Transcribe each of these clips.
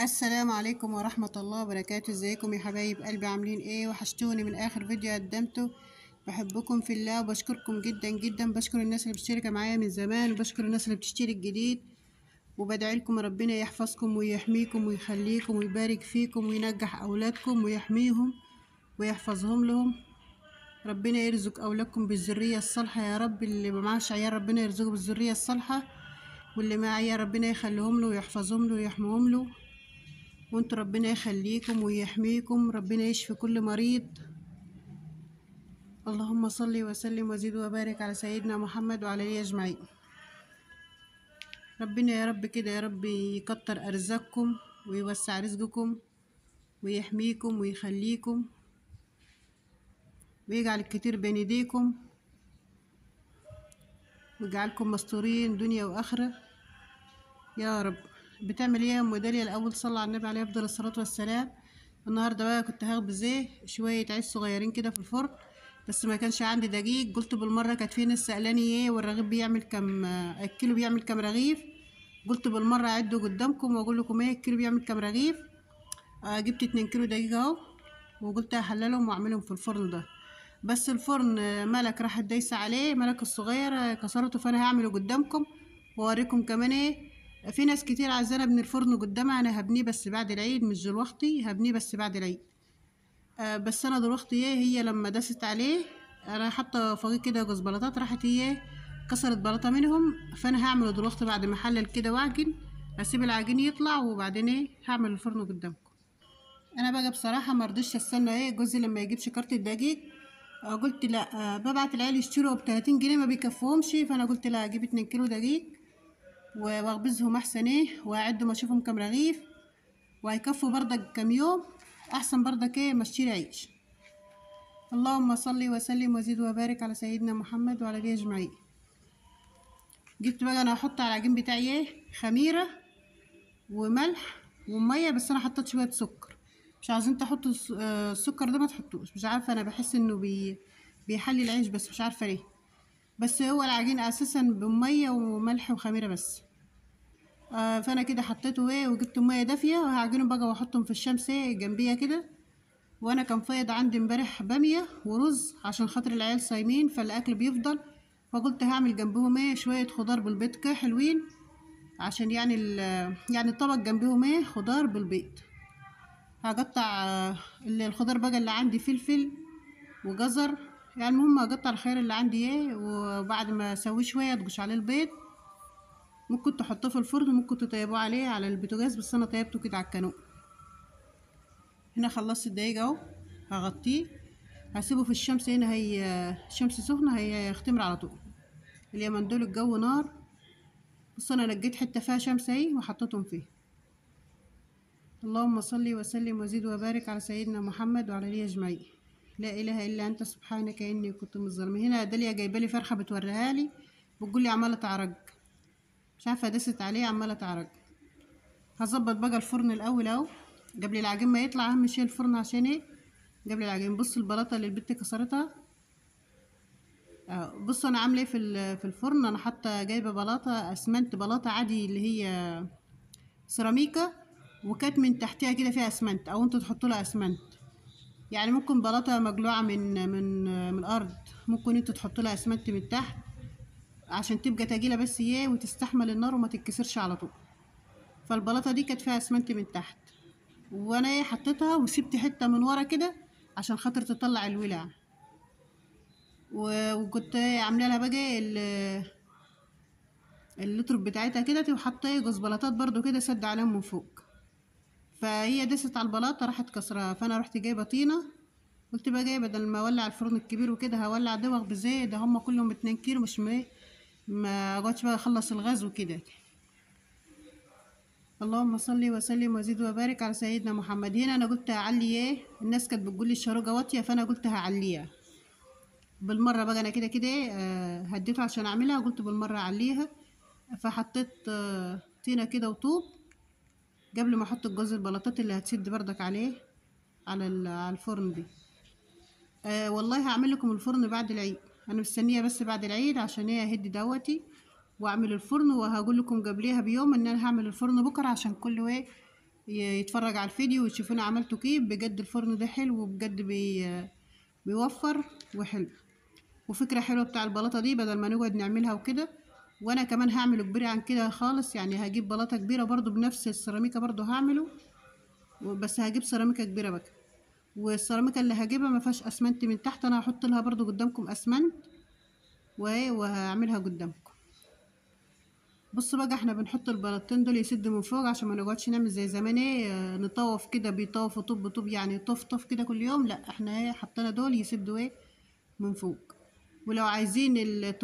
السلام عليكم ورحمة الله وبركاته. ازيكم يا حبايب قلبي؟ عاملين إيه؟ وحشتوني. من آخر فيديو قدمته بحبكم في الله وبشكركم جدا جدا. بشكر الناس اللي مشتركة معايا من زمان وبشكر الناس اللي بتشترك جديد. وبدعي لكم ربنا يحفظكم ويحميكم ويخليكم ويبارك فيكم وينجح أولادكم ويحميهم ويحفظهم لهم. ربنا يرزق أولادكم بالذرية الصالحة يا رب. اللي معاش عيال ربنا يرزقه بالذرية الصالحة واللي معاه عيال ربنا يخليهم له ويحفظهم له ويحميهم له. وانتوا ربنا يخليكم ويحميكم ربنا يشفي كل مريض. اللهم صل وسلم وزد وبارك على سيدنا محمد وعلى آله أجمعين. ربنا يا رب كده يا رب يكتر أرزاقكم ويوسع رزقكم ويحميكم ويخليكم ويجعل الكتير بين ايديكم ويجعلكم مستورين دنيا وآخرة. يا رب. بتعمل إيه أم داليا؟ الأول صلى على النبي عليه أفضل الصلاة والسلام. النهارده بقى كنت هخبز إيه شوية عيش صغيرين كده في الفرن بس ما كانش عندي دقيق. قلت بالمرة كانت في ناس سالاني إيه والرغيف بيعمل كام الكيلو بيعمل كام رغيف؟ قلت بالمرة أعده قدامكم وأقول لكم إيه الكيلو بيعمل كام رغيف؟ آه جبت اتنين كيلو دقيق اهو وقلت احللهم وأعملهم في الفرن ده. بس الفرن آه، ملك راحت دايسه عليه ملك الصغير آه، كسرته فأنا هعمله قدامكم وأوريكم كمان إيه في ناس كتير عايزانا ابني الفرن قدامها أنا هبنيه بس بعد العيد مش دلوقتي هبنيه بس بعد العيد. آه بس أنا دلوقتي إيه هي لما دست عليه أنا حاطة فوقيه كده جوز بلاطات راحت هي كسرت بلاطة منهم. فأنا هعمله دلوقتي بعد ما أحلل كده واعجن هسيب العجين يطلع وبعدين إيه هعمل الفرن قدامكم. أنا بقى بصراحة مرضيش أستنى إيه جوزي لما يجيبش كارت الدقيق آه قلت لا آه ببعت العيال يشتروا ب 30 جنيه ما بيكفوهمش فأنا قلت لا أجيب 2 كيلو دقيق واخبزهم أحسن إيه وأعدهم اشوفهم كام رغيف وهيكفوا بردك كام يوم أحسن بردك إيه ما اشتري عيش. اللهم صل وسلم وزد وبارك على سيدنا محمد وعلى اله أجمعين. جبت بقى أنا هحط على العجين بتاعي إيه خميرة وملح ومية بس أنا حطيت شوية سكر. مش عايزين تحطوا آه، السكر ده ما تحطوش. مش عارفة أنا بحس إنه بي بيحلي العيش بس مش عارفة ليه. بس هو العجين أساسا بمية وملح وخميرة بس. آه فأنا كده حطيته إيه وجبت مية دافية. وهعجنهم بقى وأحطهم في الشمس إيه جنبيها كده. وأنا كان فايض عندي امبارح بامية ورز عشان خاطر العيال صايمين فالأكل بيفضل. فقلت هعمل جنبهم إيه شوية خضار بالبيض كده حلوين عشان يعني يعني الطبق جنبهم إيه خضار بالبيض. هقطع آه، الخضار بقى اللي عندي فلفل وجزر يعني المهم اقطع الخيار اللي عندي إيه وبعد ما اسويه شوية ادقش عليه البيض. ممكن تحطوه في الفرن ممكن تطيبوه عليه على البوتاجاز بس أنا طيبته كده على الكانون هنا خلصت الدقيق أهو هغطيه. هسيبه في الشمس هنا هي الشمس سخنة هيختمر على طول. اليومين دول الجو نار. بص أنا لقيت حتة فيها شمس أهي وحطيتهم فيه اللهم صل وسلم وزد وبارك على سيدنا محمد وعلى آله أجمعين. لا إله إلا أنت سبحانك إني كنت من الظالمين هنا داليا جايبه لي فرخة بتوريها لي بتقول لي عمالة تعرج مش عارفه دست عليه عمالة تعرج هظبط بقى الفرن الأول أهو. قبل العجين ما يطلع أهم شيء الفرن عشان إيه؟ قبل العجين. بص البلاطة اللي البت كسرتها. اهو بص أنا عاملة إيه في في الفرن؟ أنا حاطة جايبة بلاطة أسمنت بلاطة عادي اللي هي سيراميكا وكانت من تحتها كده فيها أسمنت أو أنتوا تحطوا لها أسمنت. يعني ممكن بلاطة مجلوعة من من من الأرض. ممكن أنتوا تحطوا لها أسمنت من تحت عشان تبقى تقيلة بس إيه وتستحمل النار وما تتكسرش على طول. فالبلاطة دي كانت فيها أسمنت من تحت. وأنا إيه حطيتها وسبت حتة من ورا كده عشان خاطر تطلع الولع. وكنت إيه عاملة لها بقى ال- اللترب بتاعتها كده وحاطة إيه جوز بلاطات برضو كده سد عليهم من فوق. فهي دست على البلاطة راحت كسرها. فأنا رحت جايبة طينة قلت بقى جاية بدل ما أولع الفرن الكبير وكده هولع دوغ بزيت ده هما كلهم اتنين كيلو مش ما ما أقعدش بقى أخلص الغاز وكده. اللهم صل وسلم وزد وبارك على سيدنا محمد. هنا أنا قلت هعلي إيه؟ الناس كانت بتقول لي الشروجه واطية فأنا قلت هعليها. بالمرة بقى أنا كده كده آه، هديته عشان أعملها قلت بالمرة اعليها فحطيت آه، طينة كده وطوب. قبل ما أحط الجوز البلاطات اللي هتسد بردك عليه على ال- على الفرن دي. آه والله هعمل لكم الفرن بعد العيد. أنا مستنية بس بعد العيد عشان إيه اهدي دوتي وأعمل الفرن وهقول لكم قبليها بيوم إن أنا هعمل الفرن بكرة عشان كله إيه يتفرج على الفيديو ويشوف أنا عملته كيف. بجد الفرن ده حلو وبجد بي بيوفر وحلو. وفكرة حلوة بتاع البلاطة دي بدل ما نقعد نعملها وكده وأنا كمان هعمله كبير عن كده خالص. يعني هجيب بلاطة كبيرة برضو بنفس السيراميكا برضو هعمله. بس هجيب سيراميكا كبيرة بقى. والسيراميكا اللي هجيبها ما فيهاش أسمنت من تحت أنا هحط لها برضو قدامكم أسمنت وايه وهعملها قدامكم. بصوا بقى إحنا بنحط البلاطين دول يسدوا من فوق عشان ما نقعدش نعمل زي زمان. إيه نطوف كده بيطوفوا طوب بطوب يعني طف طف كده كل يوم. لا إحنا إيه حطينا دول يسدوا إيه من فوق. ولو عايزين ال-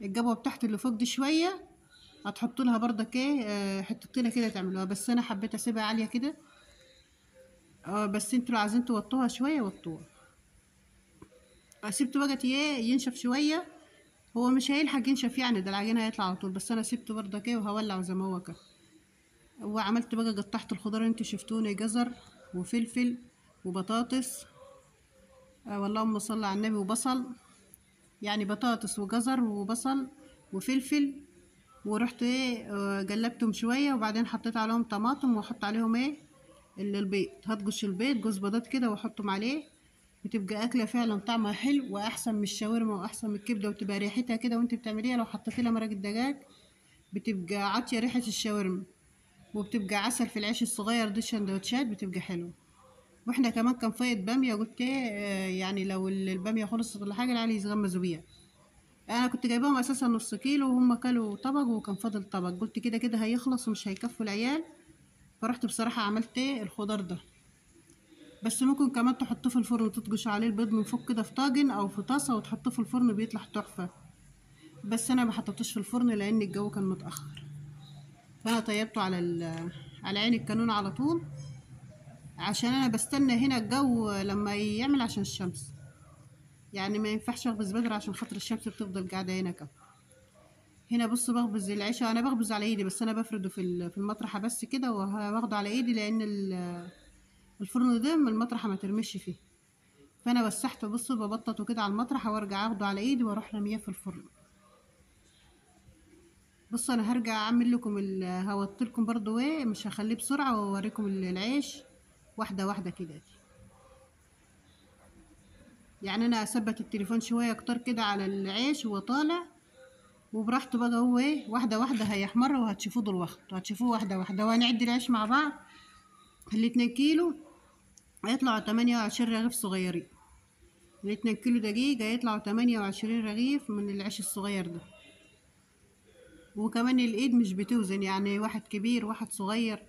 توطوا ال- الجبهة بتاعت اللي فوق دي شوية هتحطوا لها برضك إيه طينة كده تعملوها. بس أنا حبيت أسيبها عالية كده. آه بس أنتوا لو عايزين توطوها شوية وطوها. سيبته بقى إيه ينشف شوية. هو مش هيلحق ينشف يعني ده العجين هيطلع على طول. بس أنا سيبته برضك إيه وهولعه زي ما هو كده. وعملت بقى قطعت الخضار أنتوا شفتوني جزر وفلفل وبطاطس. آه واللهم صل على النبي وبصل. يعني بطاطس وجزر وبصل وفلفل ورحت إيه آه، قلبتهم شوية وبعدين حطيت عليهم طماطم واحط عليهم إيه ال- البيض. هتقش البيض جوز بيضات كده واحطهم عليه. بتبقى أكلة فعلا طعمها حلو وأحسن من الشاورما وأحسن من الكبدة وتبقى ريحتها كده وأنت بتعمليها. لو حطيتي لها مرق الدجاج بتبقى عاطيه ريحة الشاورما. وبتبقى عسل في العيش الصغير دي السندوتشات بتبقى حلوة. وإحنا كمان كان فايض بامية قلت يعني لو ال- البامية خلصت ولا حاجة العيال يتغمزوا بيها. أنا كنت جايباهم أساسا نص كيلو وهم كلوا طبق وكان فاضل طبق. قلت كده كده هيخلص ومش هيكفوا العيال. فرحت بصراحة عملت الخضار ده. بس ممكن كمان تحطوه في الفرن وتطقشوا عليه البيض من فوق كده في طاجن أو في طاسة وتحطوه في الفرن بيطلع تحفة. بس أنا ما حطيتوش في الفرن لأن الجو كان متأخر. فأنا طيبته على على عين الكانون على طول. عشان أنا بستنى هنا الجو لما يعمل عشان الشمس. يعني ما ينفعش اخبز بدري عشان خاطر الشمس بتفضل قاعدة هنا كده. هنا بصوا بخبز العيش أنا بخبز على إيدي بس أنا بفرده في في المطرحة بس كده وباخده على إيدي لأن ال- الفرن ده من المطرحة ما ترمش فيه. فأنا وسحته بصوا ببططه كده على المطرحة وأرجع أخده على إيدي وأروح رميه في الفرن. بصوا أنا هرجع أعمل لكم هوطي لكم إيه مش هخليه بسرعة وأوريكم ال- العيش. واحدة واحدة كده يعني أنا أثبت التليفون شوية أكتر كده على العيش وهو طالع. وبراحته بقى هو إيه واحدة واحدة هيحمر وهتشوفوه دلوقتي وهتشوفوه واحدة واحدة. وهنعد العيش مع بعض الاتنين كيلو هيطلعوا تمانية وعشرين رغيف صغيرين. الاتنين كيلو دقيق هيطلعوا تمانية وعشرين رغيف من العيش الصغير ده. وكمان الإيد مش بتوزن يعني واحد كبير واحد صغير.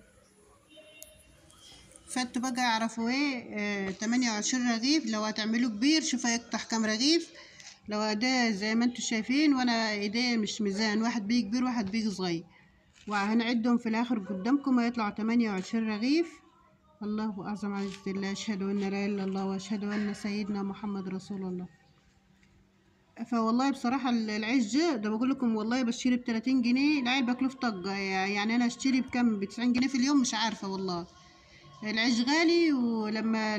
فانتوا بقى اعرفوا إيه آه تمانية وعشرين رغيف لو هتعملوه كبير شوفوا هيقطع كام رغيف. لو ده زي ما أنتوا شايفين وأنا ايديه مش ميزان واحد بيه كبير واحد بيه صغير. وهنعدهم في الآخر قدامكم هيطلعوا تمانية وعشرين رغيف. الله أعظم عز الله أشهد أن لا إله إلا الله وأشهد أن سيدنا محمد رسول الله. فوالله بصراحة ال- العيش ده بقول لكم والله بشتري ب 30 جنيه العيل باكله في طقة يعني أنا أشتري بكم ب 90 جنيه في اليوم؟ مش عارفة والله. العيش غالي ولما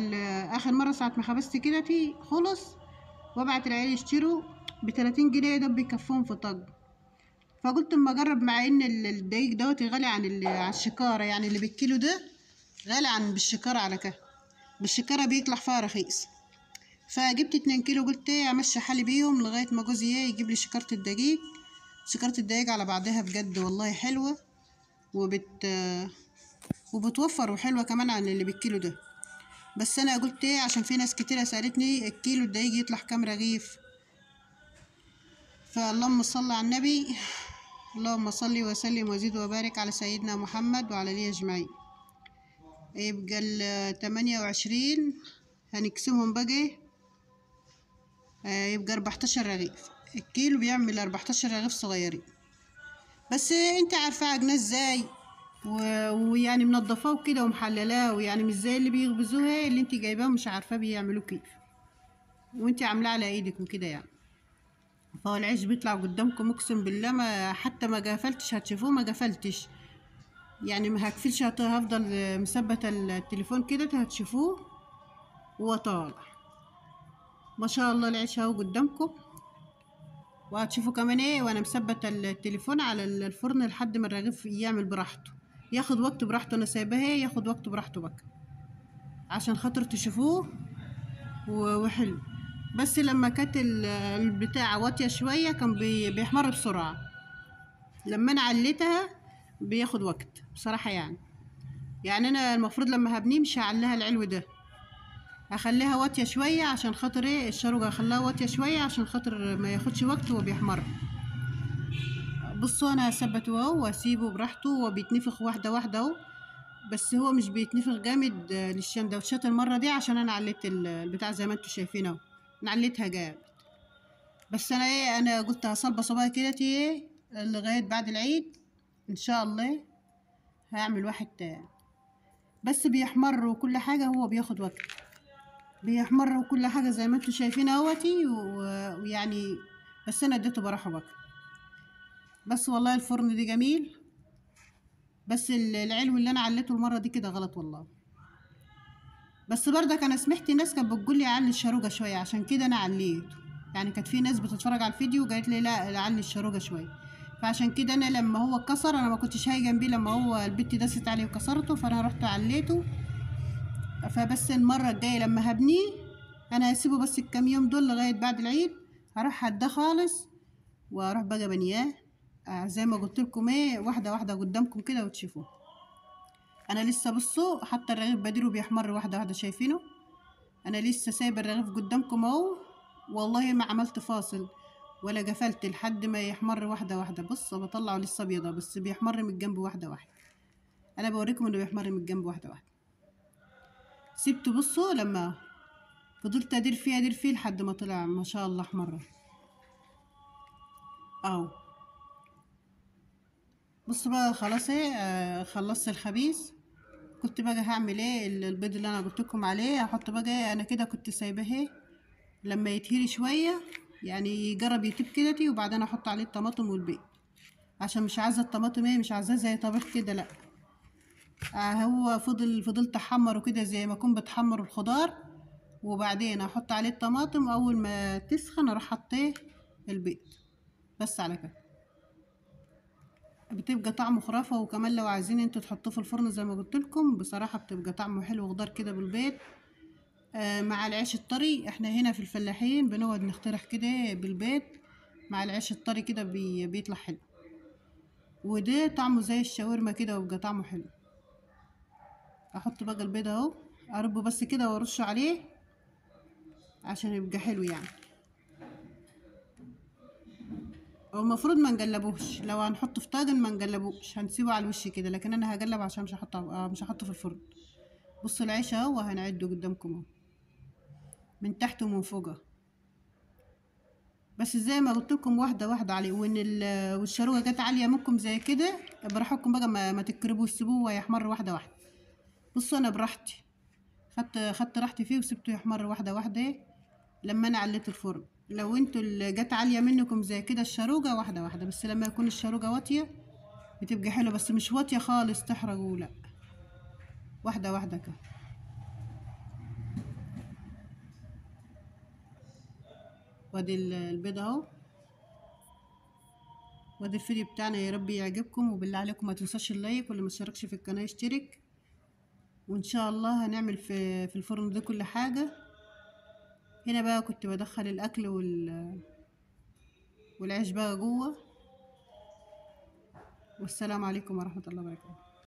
آخر مرة ساعة ما خبزت كده تي خلص وابعت العيال يشتروا ب 30 جنيه ده بيكفوهم في طق فقلت أما أجرب مع إن ال- الدقيق دوت غالي عن ال- عن الشكارة يعني اللي بالكيلو ده غالي عن بالشكارة على كده. بالشكارة بيطلع فيها رخيص. فجبت اتنين كيلو قلت إيه أمشي حالي بيهم لغاية ما جوزي إيه يجيب لي شكارة الدقيق. شكارة الدقيق على بعضها بجد والله حلوة وبت وبتوفر وحلوة كمان عن اللي بالكيلو ده. بس أنا قلت إيه عشان في ناس كتيرة سألتني الكيلو الدقيق يطلع كام رغيف. فاللهم صل على النبي اللهم صل وسلم وزد وبارك على سيدنا محمد وعلى آله أجمعين. يبقى ال 28 هنقسمهم بقى آه، يبقى 14 رغيف. الكيلو بيعمل 14 رغيف صغيرين. بس أنت عارفة عجناه إزاي؟ ويعني منضفاه وكده ومحللاه ويعني مش زي اللي بيخبزوها اللي انت جايباه مش عارفاه بيعملوه كيف. وانت عاملاه على إيدك وكده يعني. فهو العيش بيطلع قدامكم اقسم بالله ما حتى ما قفلتش هتشوفوه ما قفلتش يعني ما هقفلش هفضل مثبته التليفون كده هتشوفوه وهو طالع ما شاء الله العيش اهو قدامكم. وهتشوفوا كمان إيه وأنا مثبته التليفون على الفرن لحد ما الرغيف يعمل براحته. ياخد وقت براحته أنا سايباه ياخد وقت براحته بقى عشان خاطر تشوفوه وحلو. بس لما كانت ال- البتاع واطية شوية كان بي- بيحمر بسرعة. لما أنا عليتها بياخد وقت بصراحة يعني. يعني أنا المفروض لما هبنيه مش هعليها العلو ده. هخليها واطية شوية عشان خاطر إيه؟ الشروجة هخليها واطية شوية عشان خاطر ما ياخدش وقت وهو بيحمر. بصوا أنا هثبته وأسيبه براحته وبيتنفخ واحدة واحدة أهو. بس هو مش بيتنفخ جامد آه، للشندوتشات المرة دي عشان أنا عليت ال- البتاع زي ما أنتوا شايفين أهو. أنا عليتها جامد. بس أنا إيه أنا قلت هصلبة صبايا كده إيه لغاية بعد العيد إن شاء الله هعمل واحد تاني. بس بيحمر وكل حاجة هو بياخد وقت بيحمر وكل حاجة زي ما أنتوا شايفين أهوتي ويعني بس أنا اديته براحة بقى بس والله الفرن دي جميل. بس ال- العلو اللي أنا عليته المرة دي كده غلط والله. بس برضك أنا سمعت ناس كانت بتقول لي علي الشاروجة شوية عشان كده أنا عليته يعني كانت في ناس بتتفرج على الفيديو قالت لي لا علي الشاروجة شوية. فعشان كده أنا لما هو اتكسر أنا ما كنتش هاي جنبيه لما هو البت دست عليه وكسرته فأنا رحت عليته. فبس المرة الجاية لما هبنيه أنا هسيبه بس الكام يوم دول لغاية بعد العيد هروح هدا خالص وأروح بقى بنياه. زي ما قلت لكم إيه واحدة واحدة قدامكم كده وتشوفوه أنا لسه بصوا حتى الرغيف بديره بيحمر واحدة واحدة شايفينه. أنا لسه سايبه الرغيف قدامكم أهو. والله ما عملت فاصل ولا قفلت لحد ما يحمر واحدة واحدة. بص بطلعه لسه أبيضة بس بيحمر من الجنب واحدة واحدة. أنا بوريكم إنه بيحمر من الجنب واحدة واحدة. سبته بصوا لما فضلت أدير فيه أدير فيه لحد ما طلع ما شاء الله أحمر. أهو. بص بقى خلاص إيه خلصت الخبيث. كنت بقى هعمل إيه؟ ال- البيض اللي أنا قلت لكم عليه هحط بقى إيه؟ أنا كده كنت سايباه إيه لما يتهري شوية يعني يجرب يتب كده وبعدين أحط عليه الطماطم والبيض. عشان مش عايزة الطماطم إيه مش عايزاه زي طبيخ كده لأ. آه هو فضل فضلت احمره كده زي ما أكون بتحمر الخضار. وبعدين أحط عليه الطماطم أول ما تسخن أروح حطيه البيض. بس على كده. بتبقى طعمه خرافة وكمان لو عايزين أنتوا تحطوه في الفرن زي ما قلت لكم بصراحة بتبقى طعمه حلو خضار كده بالبيض. آه مع العيش الطري إحنا هنا في الفلاحين بنقعد نقترح كده بالبيض مع العيش الطري كده بي بيطلع حلو. وده طعمه زي الشاورما كده ويبقى طعمه حلو. أحط بقى البيض اهو اربه بس كده وارشه عليه عشان يبقى حلو يعني. هو المفروض ما نقلبوش لو هنحطه في طاجن ما نقلبوش هنسيبه على الوش كده لكن أنا هقلب عشان مش هحطه آه، مش هحطه في الفرن. بصوا العيش أهو وهنعده قدامكم أهو. من تحت ومن فوق. بس زي ما قلت لكم واحدة واحدة عليه. وإن ال- والشروقه جت عالية منكم زي كده براحتكم بقى ما, ما تكربوش سيبوه ويحمر واحدة واحدة. بصوا أنا براحتي. خدت خدت راحتي فيه وسبته يحمر واحدة واحدة. لما أنا عليت الفرن. لو أنتوا اللي جت عالية منكم زي كده الشروقه واحدة واحدة. بس لما يكون الشروقه واطية بتبقى حلوة بس مش واطية خالص تحرقوا. لا. واحدة واحدة كده. وادي ال- البيض اهو. وادي الفيديو بتاعنا يا رب يعجبكم وبالله عليكم ما تنساش اللايك واللي ما اشتركش في القناة يشترك. وإن شاء الله هنعمل في في الفرن ده كل حاجة. هنا بقى كنت بدخل الأكل وال والعيش بقى جوه. والسلام عليكم ورحمة الله وبركاته.